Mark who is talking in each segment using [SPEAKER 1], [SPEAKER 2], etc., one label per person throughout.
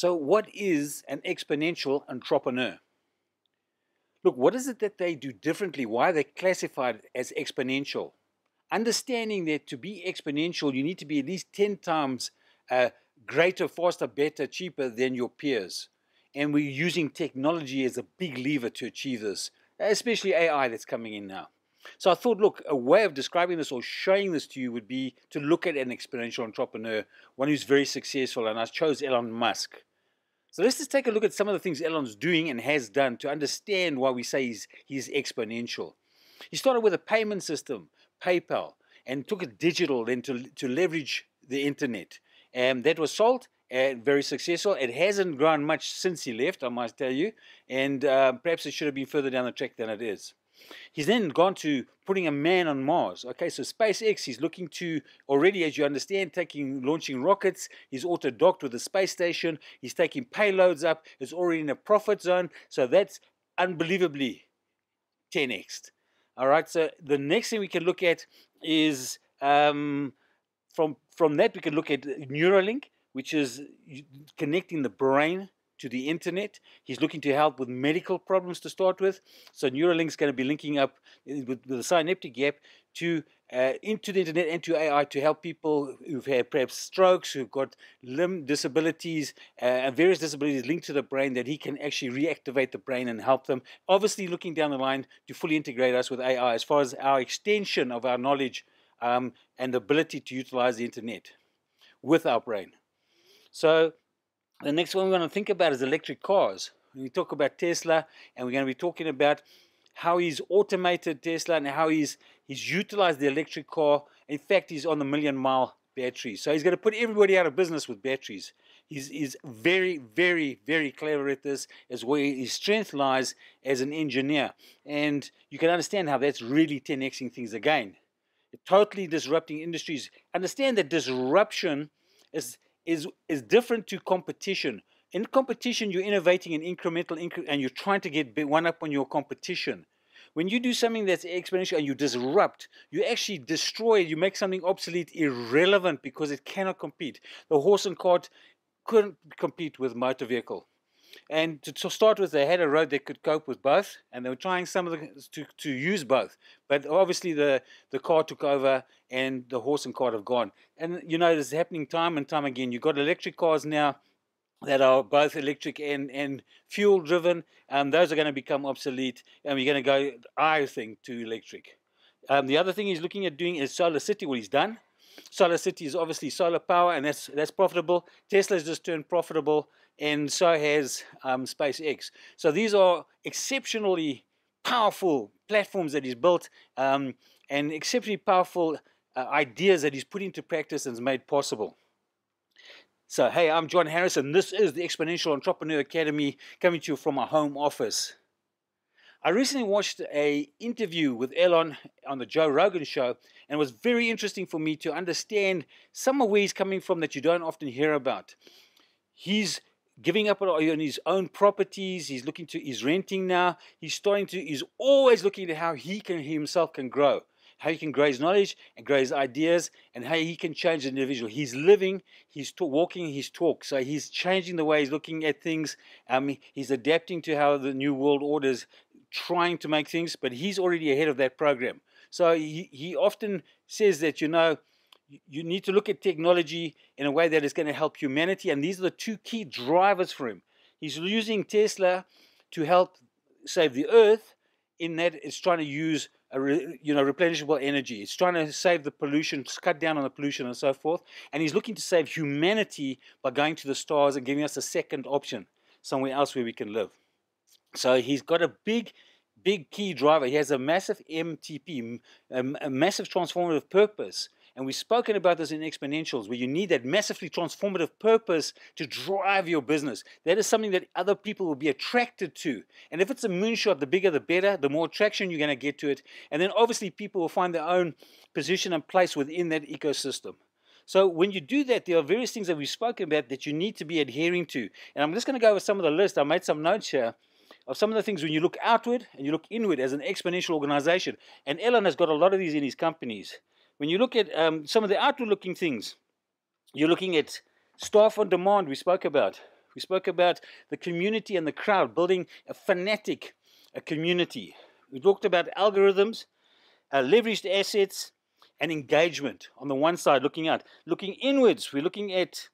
[SPEAKER 1] So, what is an exponential entrepreneur? Look, what is it that they do differently? Why are they classified as exponential? Understanding that to be exponential, you need to be at least 10 times uh, greater, faster, better, cheaper than your peers. And we're using technology as a big lever to achieve this, especially AI that's coming in now. So I thought, look, a way of describing this or showing this to you would be to look at an exponential entrepreneur, one who's very successful, and I chose Elon Musk. So let's just take a look at some of the things Elon's doing and has done to understand why we say he's, he's exponential. He started with a payment system, PayPal, and took it digital then to, to leverage the internet. And that was sold and very successful. It hasn't grown much since he left, I must tell you, and uh, perhaps it should have been further down the track than it is. He's then gone to putting a man on Mars. Okay, so SpaceX, he's looking to already, as you understand, taking launching rockets. He's auto docked with the space station. He's taking payloads up. It's already in a profit zone. So that's unbelievably 10x. All right, so the next thing we can look at is um, from from that we can look at Neuralink, which is connecting the brain to the internet. He's looking to help with medical problems to start with. So Neuralink is going to be linking up with, with the synaptic gap to uh, into the internet and to AI to help people who've had perhaps strokes, who've got limb disabilities, uh, and various disabilities linked to the brain that he can actually reactivate the brain and help them. Obviously, looking down the line to fully integrate us with AI as far as our extension of our knowledge um, and ability to utilize the internet with our brain. So the next one we're going to think about is electric cars. We talk about Tesla, and we're going to be talking about how he's automated Tesla and how he's he's utilized the electric car. In fact, he's on the million mile battery. So he's going to put everybody out of business with batteries. He's, he's very, very, very clever at this, as where his strength lies as an engineer. And you can understand how that's really 10xing things again. Totally disrupting industries. Understand that disruption is is is different to competition. In competition, you're innovating in incremental incre- and you're trying to get one up on your competition. When you do something that's exponential and you disrupt, you actually destroy, you make something obsolete, irrelevant because it cannot compete. The horse and cart couldn't compete with motor vehicle. And to, to, start with, they had a road that could cope with both, and they were trying some of the to, to use both. But obviously, the the car took over, and the horse and cart have gone. And you know, this is happening time and time again. You've got electric cars now that are both electric and, and fuel driven. and those are going to become obsolete, and we're going to go, I think, to electric. Um, the other thing he's looking at doing is Solar City, what he's done. Solar City is obviously solar power, and that's that's profitable. Tesla's just turned profitable, and so has um, SpaceX. So these are exceptionally powerful platforms that he's built, um, and exceptionally powerful uh, ideas that he's put into practice and has made possible. So, hey, I'm John Harrison. This is the Exponential Entrepreneur Academy coming to you from our home office. I recently watched a interview with Elon on the Joe Rogan show, and it was very interesting for me to understand some of where he's coming from that you don't often hear about. He's giving up on his own properties. He's looking to. He's renting now. He's starting to. He's always looking at how he can himself can grow, how he can grow his knowledge and grow his ideas, and how he can change the individual. He's living. He's walking his talk. So he's changing the way he's looking at things. Um, he's adapting to how the new world orders trying to make things, but he's already ahead of that program. So he, he often says that, you know, you need to look at technology in a way that is going to help humanity. And these are the two key drivers for him. He's using Tesla to help save the earth in that it's trying to use a re, you know replenishable energy. It's trying to save the pollution, cut down on the pollution and so forth. And he's looking to save humanity by going to the stars and giving us a second option, somewhere else where we can live. So he's got a big, big key driver. He has a massive MTP, a, a massive transformative purpose. And we've spoken about this in exponentials, where you need that massively transformative purpose to drive your business. That is something that other people will be attracted to. And if it's a moonshot, the bigger the better, the more attraction you're going to get to it. And then obviously people will find their own position and place within that ecosystem. So when you do that, there are various things that we've spoken about that you need to be adhering to. And I'm just going to go over some of the list. I made some notes here of some of the things when you look outward and you look inward as an exponential organization. And Elon has got a lot of these in his companies. When you look at um, some of the outward looking things, you're looking at staff on demand, we spoke about. We spoke about the community and the crowd, building a fanatic a community. We talked about algorithms, uh, leveraged assets, and engagement on the one side, looking out. Looking inwards, we're looking at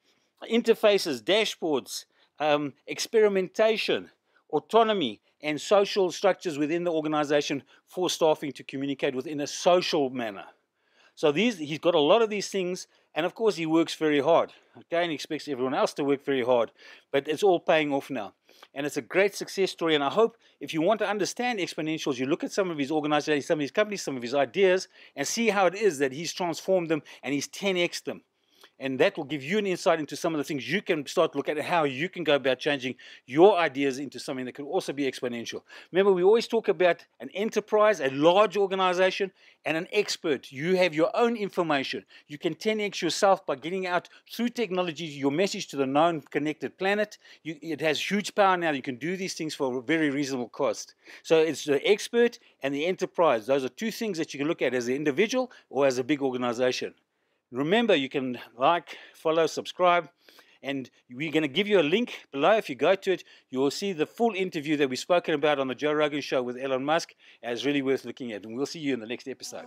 [SPEAKER 1] interfaces, dashboards, um, experimentation, autonomy, and social structures within the organization for staffing to communicate within a social manner. So these, he's got a lot of these things, and of course he works very hard. Okay, and he expects everyone else to work very hard, but it's all paying off now. And it's a great success story. And I hope if you want to understand exponentials, you look at some of his organizations, some of his companies, some of his ideas, and see how it is that he's transformed them and he's 10x them and that will give you an insight into some of the things you can start to look at and how you can go about changing your ideas into something that can also be exponential. Remember, we always talk about an enterprise, a large organization, and an expert. You have your own information. You can 10x yourself by getting out through technology your message to the known connected planet. You, it has huge power now. You can do these things for a very reasonable cost. So it's the expert and the enterprise. Those are two things that you can look at as an individual or as a big organization. Remember, you can like, follow, subscribe, and we're going to give you a link below. If you go to it, you will see the full interview that we've spoken about on the Joe Rogan show with Elon Musk as really worth looking at. And we'll see you in the next episode.